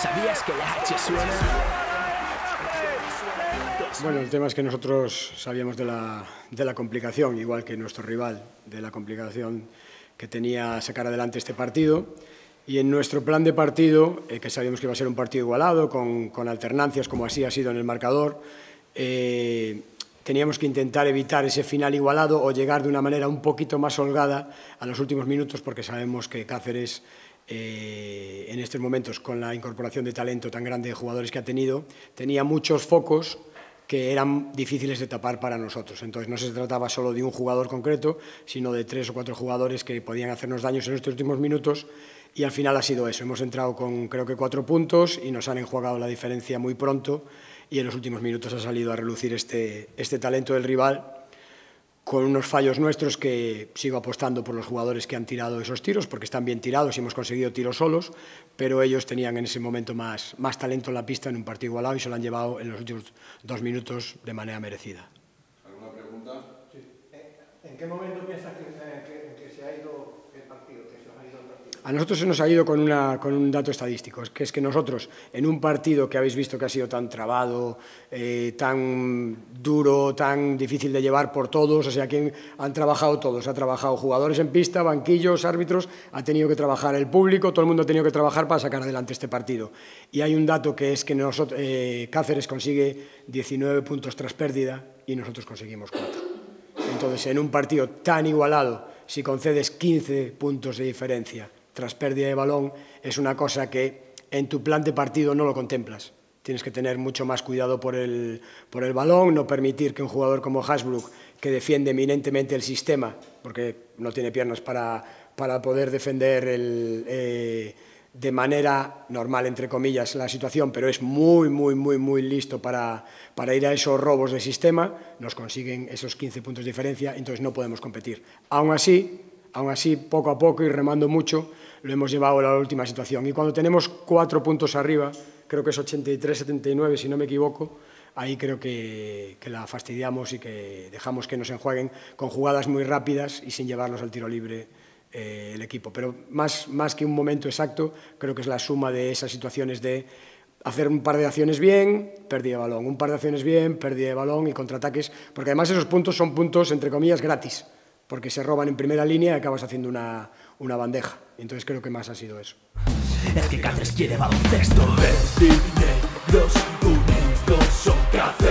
¿sabías que la H suena? Bueno, el tema es que nosotros sabíamos de la, de la complicación, igual que nuestro rival, de la complicación que tenía sacar adelante este partido. Y en nuestro plan de partido, eh, que sabíamos que iba a ser un partido igualado, con, con alternancias, como así ha sido en el marcador, eh, teníamos que intentar evitar ese final igualado o llegar de una manera un poquito más holgada a los últimos minutos, porque sabemos que Cáceres eh, en estos momentos, con la incorporación de talento tan grande de jugadores que ha tenido, tenía muchos focos que eran difíciles de tapar para nosotros. Entonces no se trataba solo de un jugador concreto, sino de tres o cuatro jugadores que podían hacernos daños en estos últimos minutos y al final ha sido eso. Hemos entrado con creo que cuatro puntos y nos han enjuagado la diferencia muy pronto y en los últimos minutos ha salido a relucir este, este talento del rival con unos fallos nuestros que sigo apostando por los jugadores que han tirado esos tiros, porque están bien tirados y hemos conseguido tiros solos, pero ellos tenían en ese momento más, más talento en la pista en un partido igualado y se lo han llevado en los últimos dos minutos de manera merecida. ¿Alguna pregunta? Sí. ¿En qué momento piensas que, eh, que, que se ha ido el partido? Que se os ha ido el partido? A nosotros se nos ha ido con, un dato estadístico, que es que nosotros, en un partido que habéis visto que ha sido tan trabado, eh, tan duro, tan difícil de llevar por todos, o sea, que han trabajado todos, ha trabajado jugadores en pista, banquillos, árbitros, ha tenido que trabajar el público, todo el mundo ha tenido que trabajar para sacar adelante este partido. Y hay un dato que es que eh, Cáceres consigue 19 puntos tras pérdida y nosotros conseguimos 4. Entonces, en un partido tan igualado, si concedes 15 puntos de diferencia, tras pérdida de balón es una cosa que en tu plan de partido no lo contemplas. Tienes que tener mucho más cuidado por el, por el balón, no permitir que un jugador como Hasbrook, que defiende eminentemente el sistema, porque no tiene piernas para, para poder defender el, eh, de manera normal, entre comillas, la situación, pero es muy, muy, muy, muy listo para, para ir a esos robos de sistema, nos consiguen esos 15 puntos de diferencia, entonces no podemos competir. Aún así, aún así, poco a poco y remando mucho, lo hemos llevado a la última situación. Y cuando tenemos cuatro puntos arriba, creo que es 83-79, si no me equivoco, ahí creo que, la fastidiamos y que dejamos que nos enjueguen con jugadas muy rápidas y sin llevarnos al tiro libre eh, el equipo. Pero más, más que un momento exacto, creo que es la suma de esas situaciones de hacer un par de acciones bien, pérdida de balón, un par de acciones bien, pérdida de balón y contraataques, porque además esos puntos son puntos, entre comillas, gratis, porque se roban en primera línea y acabas haciendo una, una bandeja. Entonces creo que más ha sido eso. Es que Cáceres quiere baloncesto. Verdi negros unidos son Cáceres.